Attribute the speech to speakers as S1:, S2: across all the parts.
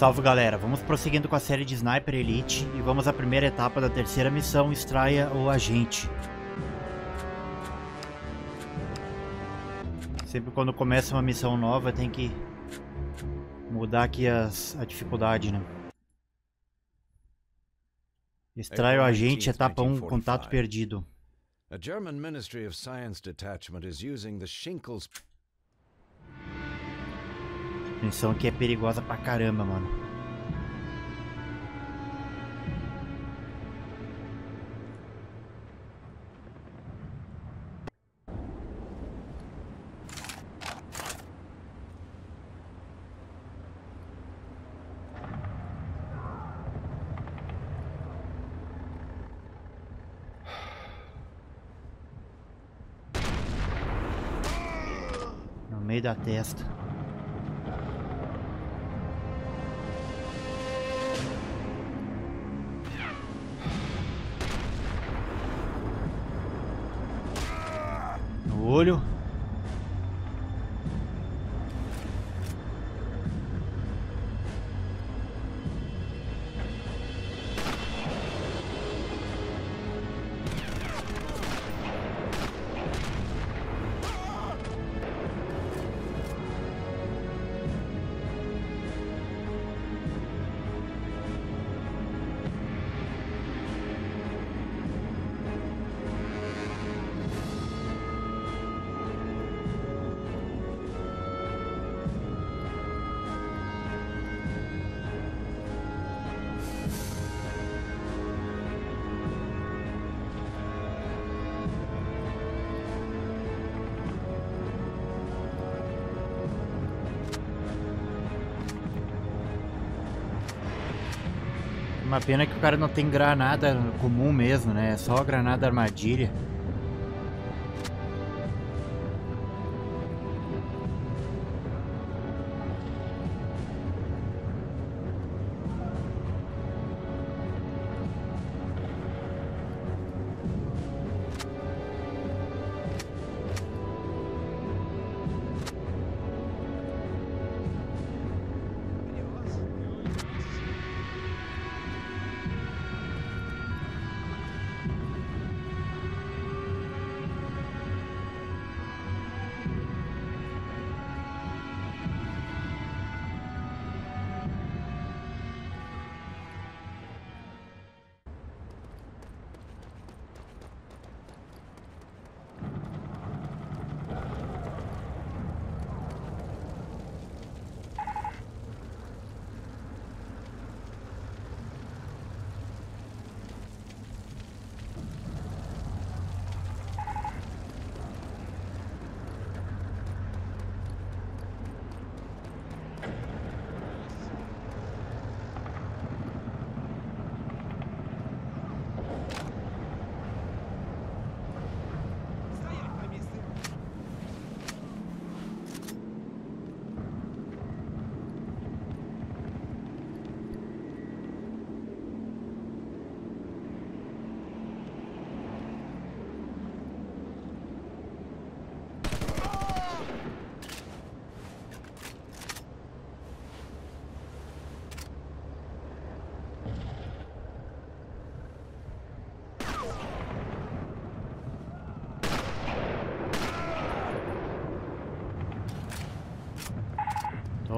S1: Salve galera, vamos prosseguindo com a série de Sniper Elite e vamos à primeira etapa da terceira missão, extraia o agente. Sempre quando começa uma missão nova tem que mudar aqui as, a dificuldade, né? Extrai o agente, etapa 1, contato perdido. A German Ministry of Science detachment is using the Shinkels Missão aqui é perigosa pra caramba, mano. No meio da testa. Olho. Uma pena que o cara não tem granada comum mesmo, né? É só granada armadilha.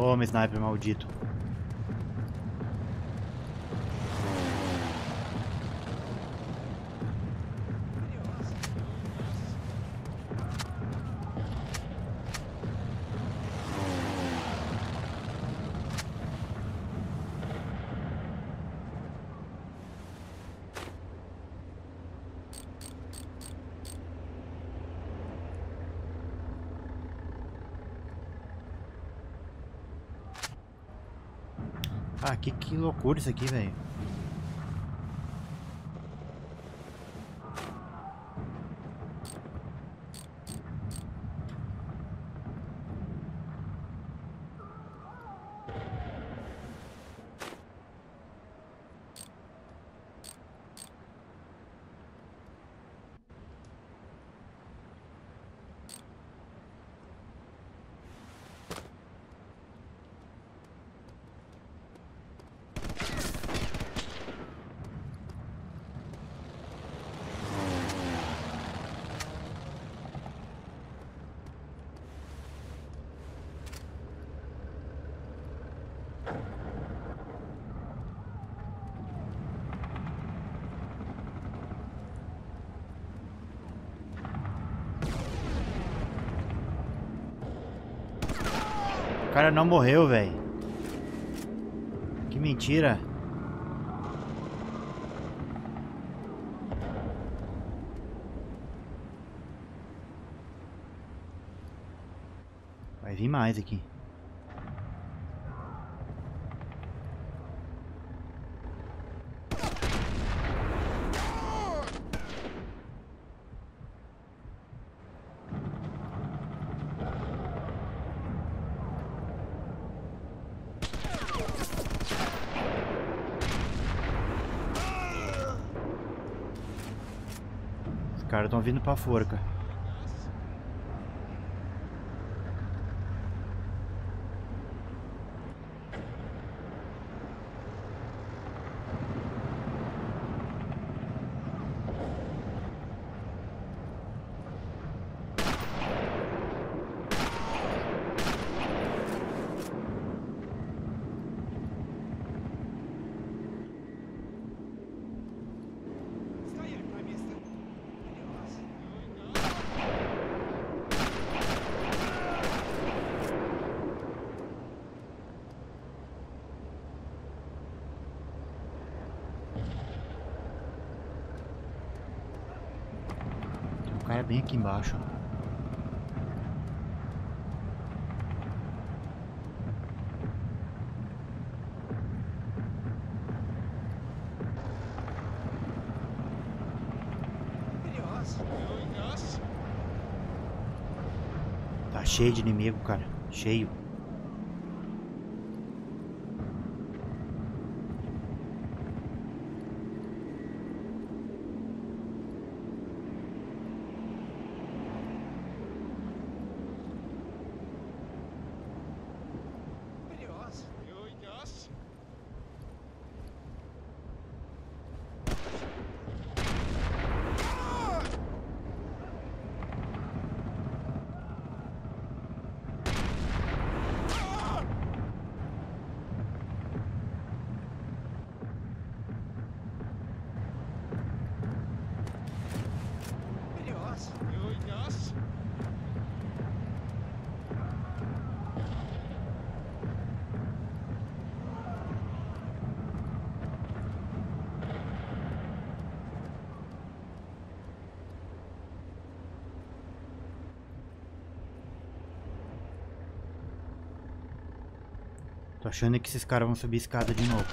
S1: Toma, sniper maldito. Ah, que, loucura isso aqui, velho. Cara não morreu, velho. Que mentira. Vai vir mais aqui. Os caras estão vindo pra forca. aqui embaixo. Tá cheio de inimigo, cara. Cheio. Tô achando que esses caras vão subir escada de novo.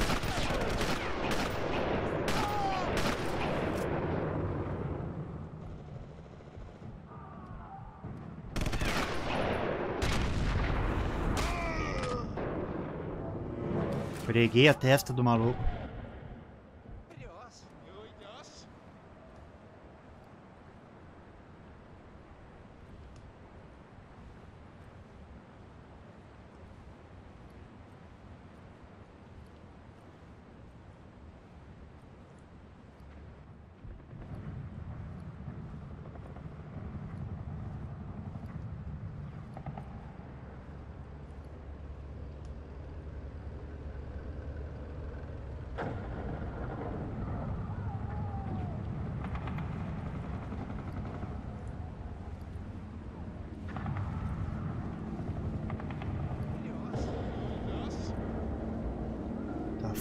S1: Preguei a testa do maluco.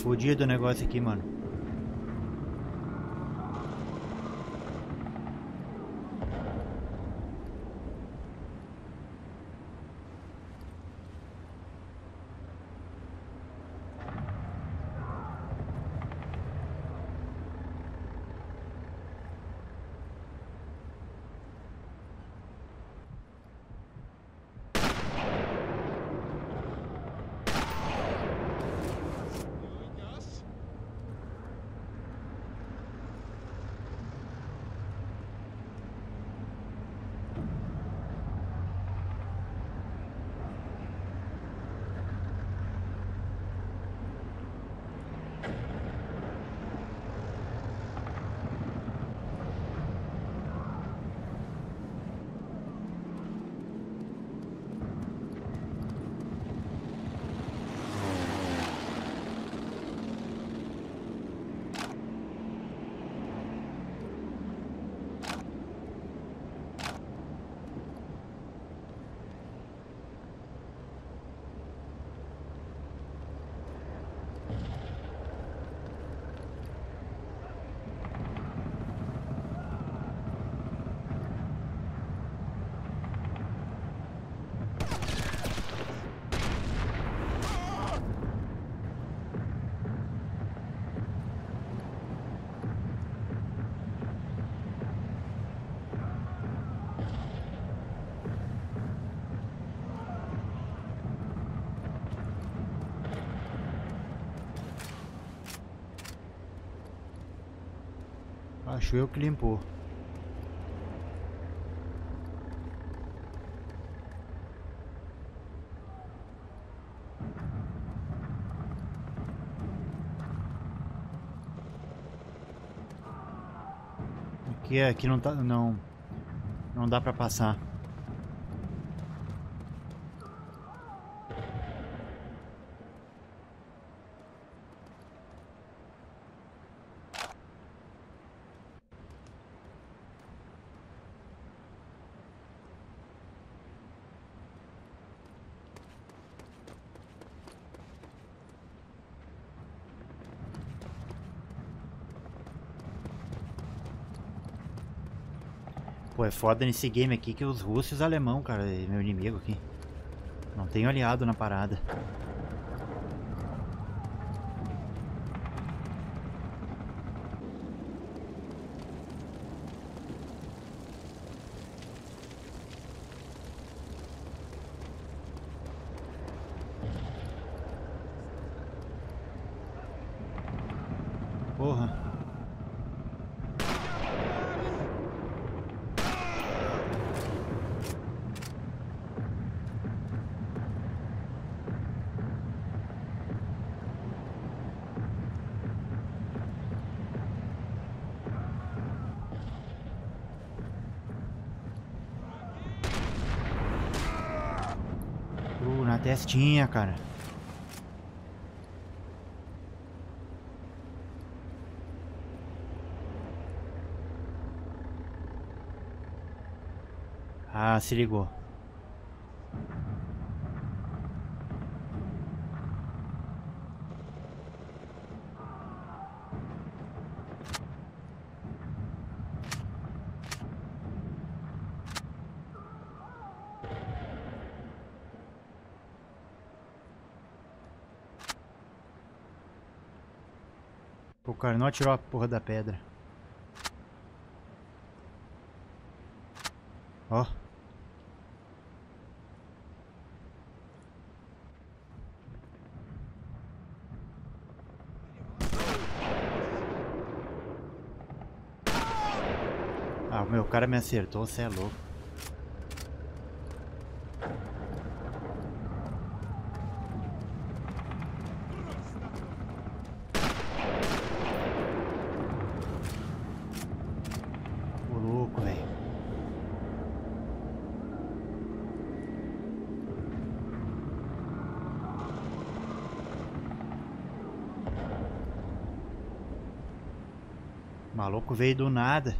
S1: Fodido o negócio aqui, mano. Acho eu que limpou. Aqui, aqui não tá, não, não dá pra passar. É foda nesse game aqui que os russos e os alemão, cara, é meu inimigo aqui. Não tenho aliado na parada. Porra. Uh, na testinha, cara. Ah, se ligou. O cara não atirou a porra da pedra. Ó. Ah, meu cara me acertou, você é louco. Ô louco, velho. O maluco veio do nada.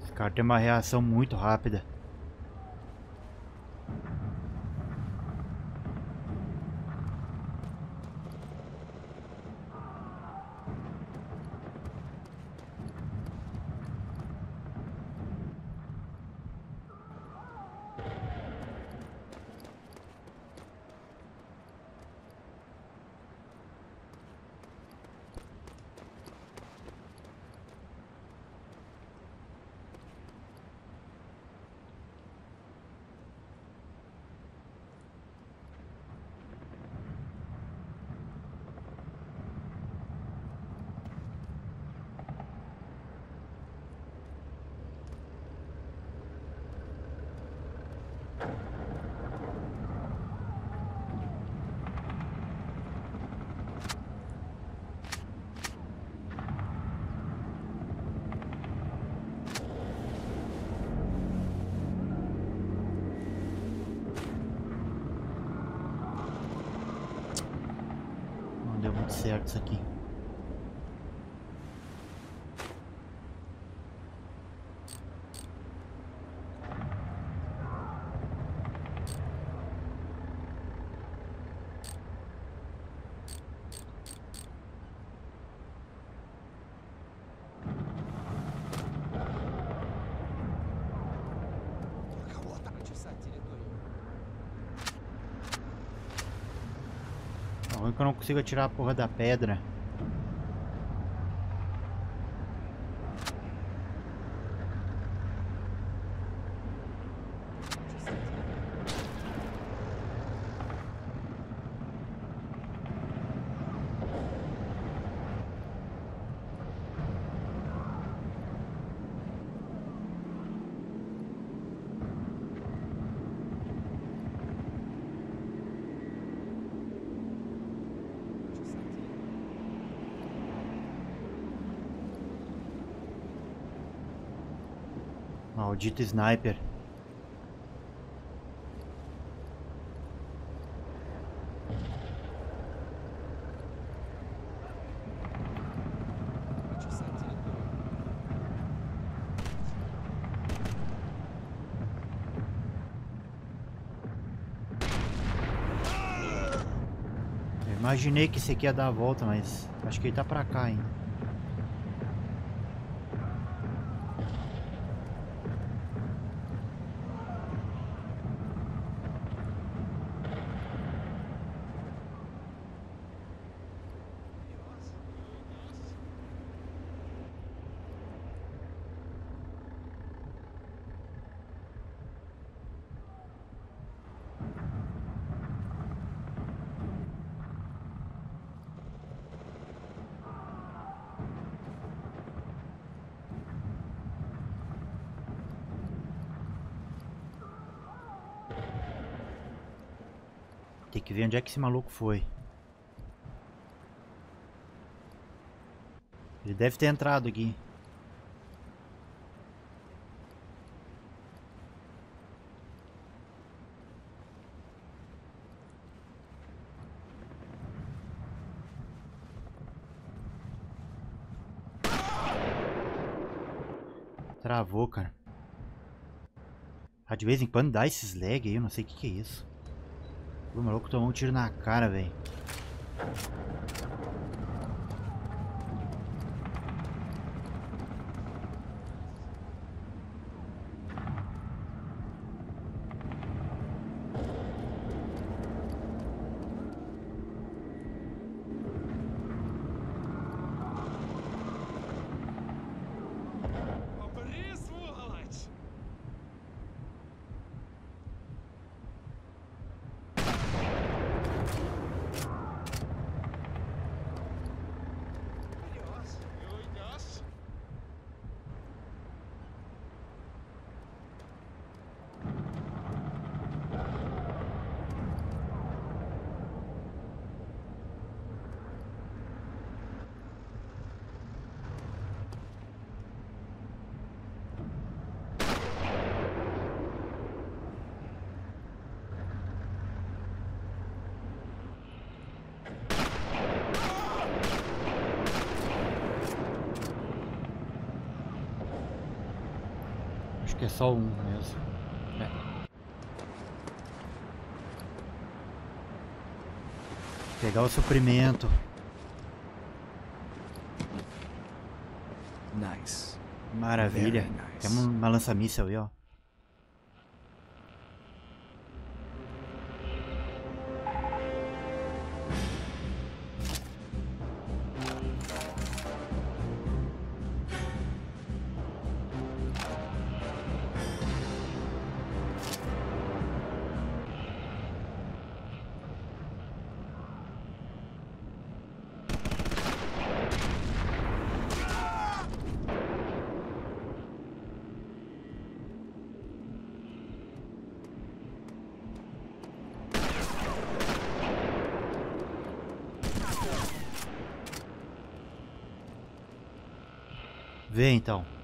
S1: Esse cara tem uma reação muito rápida. Certo isso aqui. que eu não consigo atirar a porra da pedra. Maldito sniper. imaginei que esse aqui ia dar a volta, mas acho que ele tá pra cá ainda. Que ver onde é que esse maluco foi. Ele deve ter entrado aqui. Travou, cara. Ah, de vez em quando dá esses lag aí, eu não sei o que, que é isso. O maluco tomou um tiro na cara, velho. Que é só um mesmo. É. Pegar o suprimento.
S2: Nice.
S1: Maravilha. Nice. Tem uma lança-míssel aí, ó. Vê então.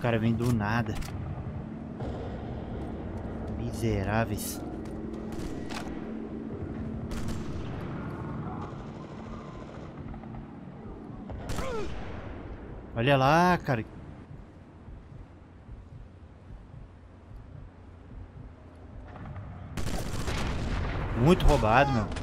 S1: Os caras vêm do nada. Miseráveis. Olha lá, cara. Muito roubado, meu.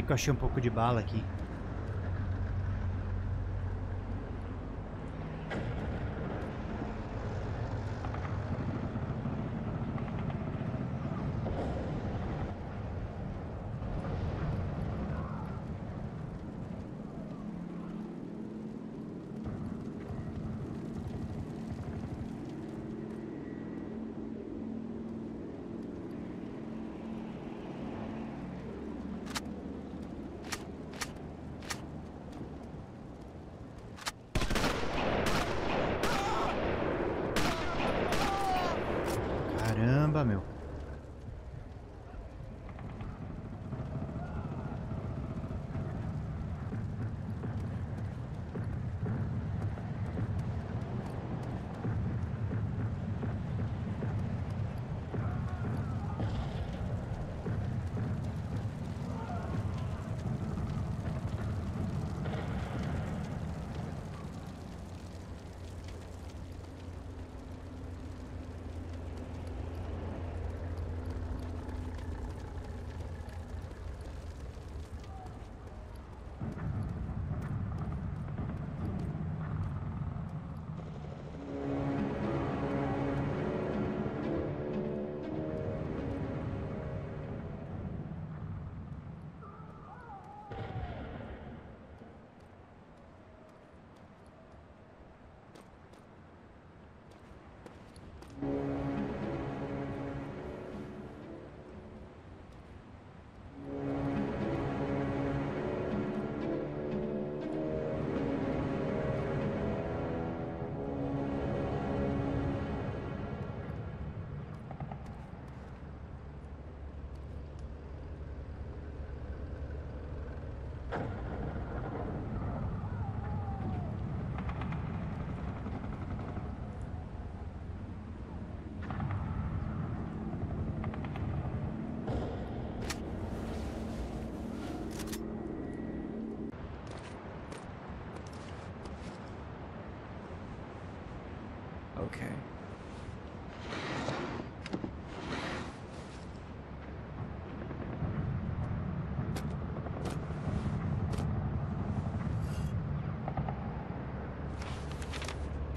S1: Bem que eu achei um pouco de bala aqui. Caramba, meu.
S2: Okay.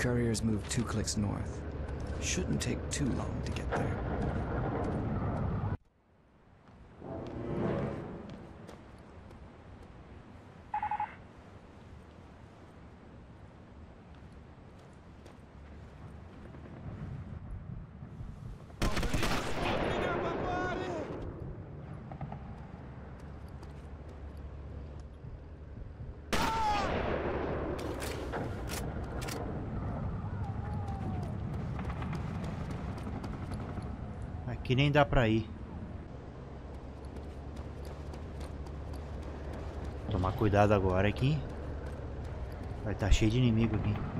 S2: Couriers move two clicks north. Shouldn't take too long to get there.
S1: Que nem dá pra ir. Tomar cuidado agora aqui. Vai estar tá cheio de inimigo aqui.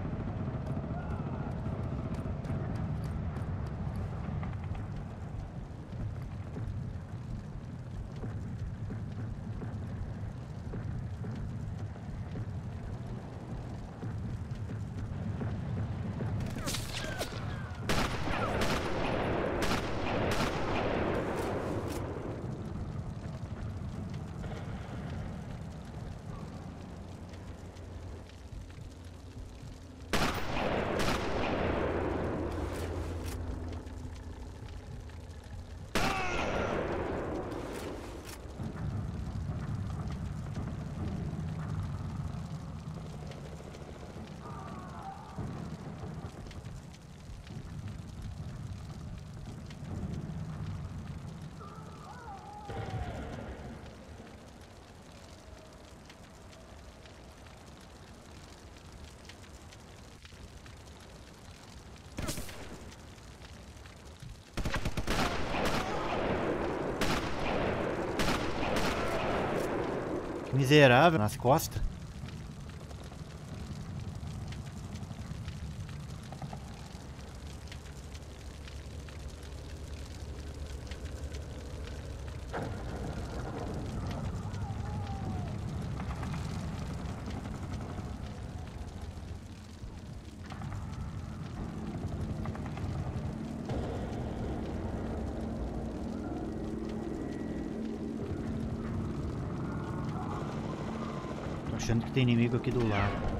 S1: Miserável nas costas. Achando que tem inimigo aqui do lado.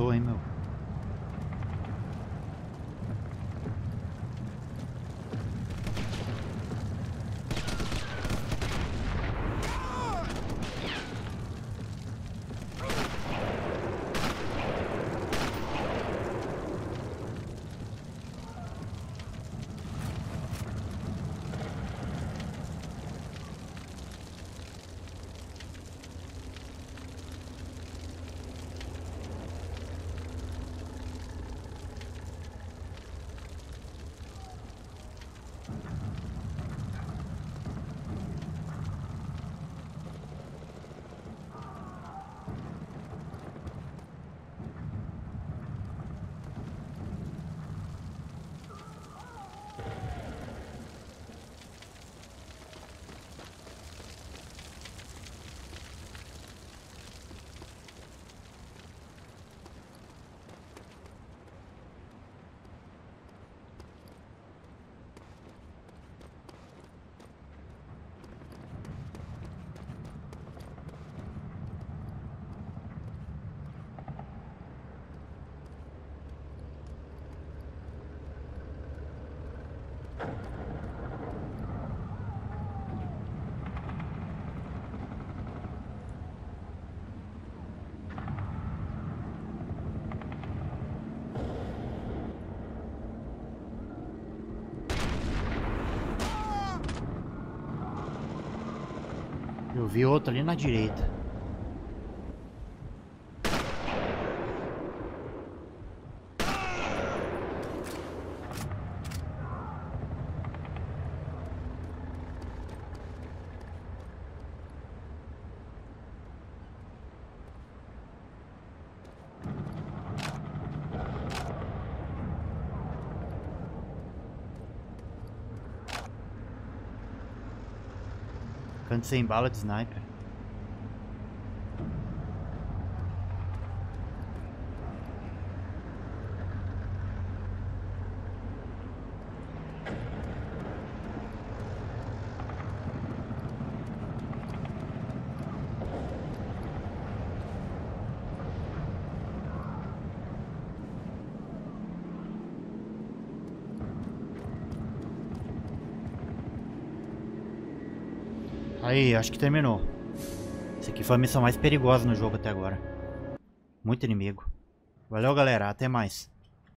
S1: Passou, hein, meu? Vi outro ali na direita. Canto sem bala de sniper. Aí, acho que terminou. Essa aqui foi a missão mais perigosa no jogo até agora. Muito inimigo. Valeu, galera. Até mais.